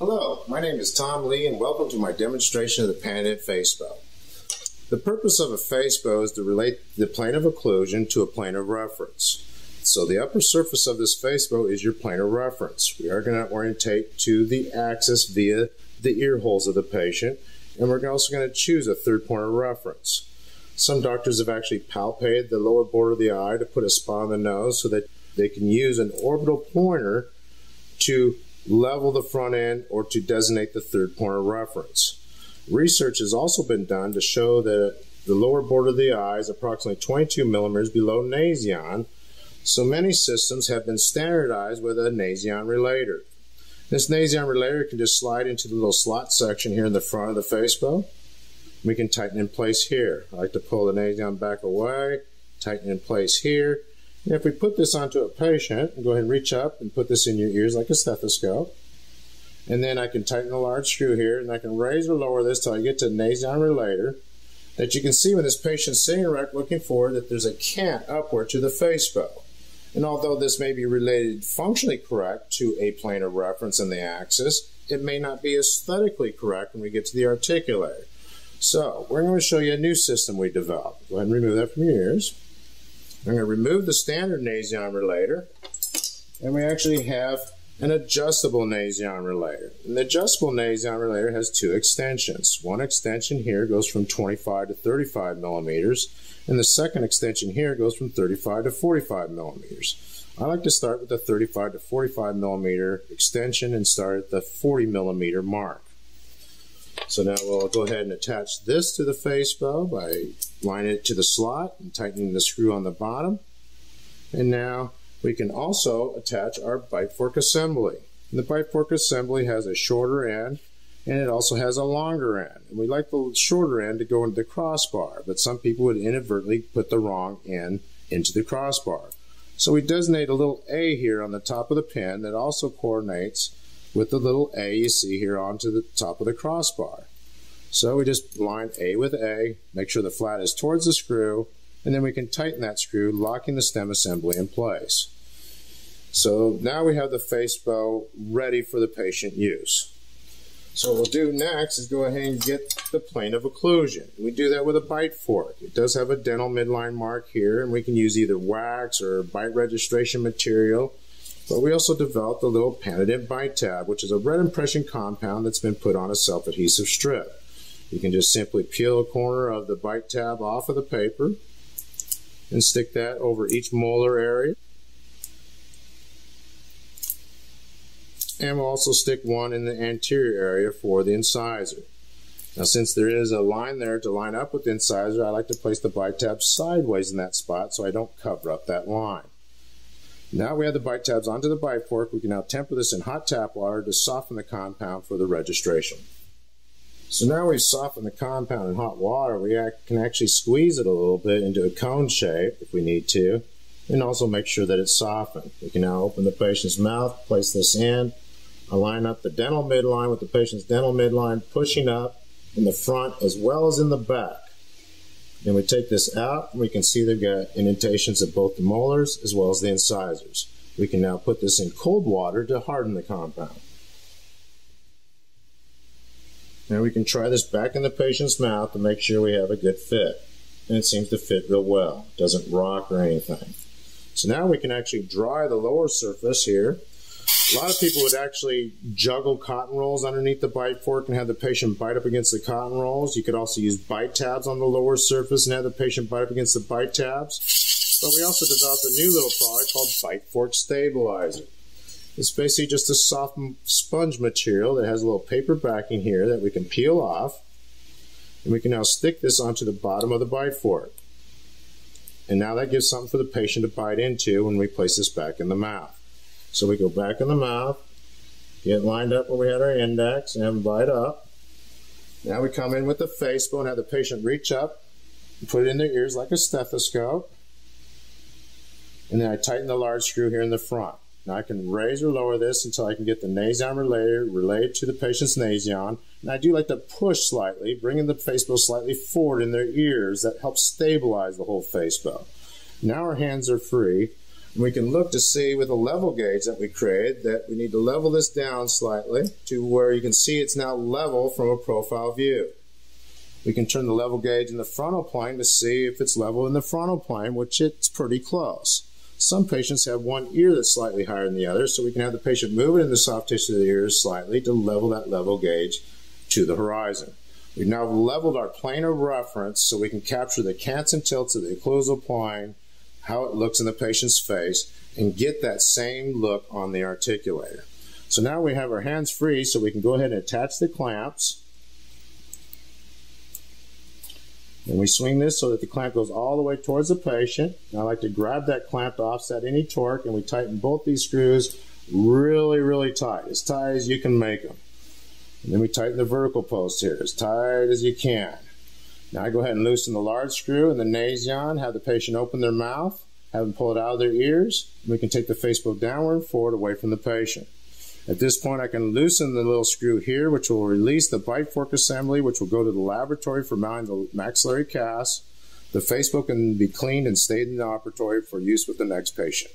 Hello, my name is Tom Lee and welcome to my demonstration of the Panadent face bow. The purpose of a face bow is to relate the plane of occlusion to a plane of reference. So the upper surface of this face bow is your plane of reference. We are going to orientate to the axis via the ear holes of the patient and we're also going to choose a third point of reference. Some doctors have actually palpated the lower border of the eye to put a spot on the nose so that they can use an orbital pointer to level the front end or to designate the third point of reference. Research has also been done to show that the lower border of the eye is approximately 22 millimeters below nasion, so many systems have been standardized with a nasion relator. This nasion relator can just slide into the little slot section here in the front of the face bow. We can tighten in place here. I like to pull the nasion back away, tighten in place here, and if we put this onto a patient, go ahead and reach up and put this in your ears like a stethoscope. And then I can tighten the large screw here, and I can raise or lower this till I get to nasion relator. That you can see when this patient's sitting erect looking forward that there's a cant upward to the face bow. And although this may be related functionally correct to a plane of reference in the axis, it may not be aesthetically correct when we get to the articulator. So, we're going to show you a new system we developed. Go ahead and remove that from your ears. I'm going to remove the standard nasion relator, and we actually have an adjustable nasion relator. The adjustable nasion relator has two extensions. One extension here goes from 25 to 35 millimeters, and the second extension here goes from 35 to 45 millimeters. I like to start with the 35 to 45 millimeter extension and start at the 40 millimeter mark. So now we'll go ahead and attach this to the face bow by lining it to the slot and tightening the screw on the bottom. And now we can also attach our bite fork assembly. And the bite fork assembly has a shorter end and it also has a longer end. And we like the shorter end to go into the crossbar, but some people would inadvertently put the wrong end into the crossbar. So we designate a little A here on the top of the pin that also coordinates with the little A you see here onto the top of the crossbar. So we just line A with A, make sure the flat is towards the screw, and then we can tighten that screw, locking the stem assembly in place. So now we have the face bow ready for the patient use. So what we'll do next is go ahead and get the plane of occlusion. We do that with a bite fork. It does have a dental midline mark here, and we can use either wax or bite registration material but we also developed a little Panadent bite tab, which is a red impression compound that's been put on a self-adhesive strip. You can just simply peel a corner of the bite tab off of the paper and stick that over each molar area. And we'll also stick one in the anterior area for the incisor. Now since there is a line there to line up with the incisor, I like to place the bite tab sideways in that spot so I don't cover up that line. Now we have the bite tabs onto the bite fork. We can now temper this in hot tap water to soften the compound for the registration. So now we've softened the compound in hot water, we can actually squeeze it a little bit into a cone shape if we need to, and also make sure that it's softened. We can now open the patient's mouth, place this in, align up the dental midline with the patient's dental midline, pushing up in the front as well as in the back. Then we take this out and we can see they've got indentations of both the molars as well as the incisors. We can now put this in cold water to harden the compound. Now we can try this back in the patient's mouth to make sure we have a good fit. And it seems to fit real well. It doesn't rock or anything. So now we can actually dry the lower surface here a lot of people would actually juggle cotton rolls underneath the bite fork and have the patient bite up against the cotton rolls. You could also use bite tabs on the lower surface and have the patient bite up against the bite tabs. But we also developed a new little product called Bite Fork Stabilizer. It's basically just a soft sponge material that has a little paper backing here that we can peel off. And we can now stick this onto the bottom of the bite fork. And now that gives something for the patient to bite into when we place this back in the mouth. So we go back in the mouth, get lined up where we had our index, and bite up. Now we come in with the face bow and have the patient reach up put it in their ears like a stethoscope. And then I tighten the large screw here in the front. Now I can raise or lower this until I can get the nasion relator, related to the patient's nasion. And I do like to push slightly, bringing the face bow slightly forward in their ears. That helps stabilize the whole face bow. Now our hands are free. And we can look to see with a level gauge that we created that we need to level this down slightly to where you can see it's now level from a profile view. We can turn the level gauge in the frontal plane to see if it's level in the frontal plane, which it's pretty close. Some patients have one ear that's slightly higher than the other, so we can have the patient move it in the soft tissue of the ears slightly to level that level gauge to the horizon. We've now leveled our plane of reference so we can capture the cants and tilts of the occlusal plane, how it looks in the patient's face, and get that same look on the articulator. So now we have our hands free so we can go ahead and attach the clamps. And we swing this so that the clamp goes all the way towards the patient. And I like to grab that clamp to offset any torque and we tighten both these screws really, really tight, as tight as you can make them. And then we tighten the vertical post here as tight as you can. Now I go ahead and loosen the large screw and the nasion, have the patient open their mouth, have them pull it out of their ears. we can take the face bow downward forward away from the patient. At this point, I can loosen the little screw here, which will release the bite fork assembly, which will go to the laboratory for mounting the maxillary cast. The face bow can be cleaned and stayed in the operatory for use with the next patient.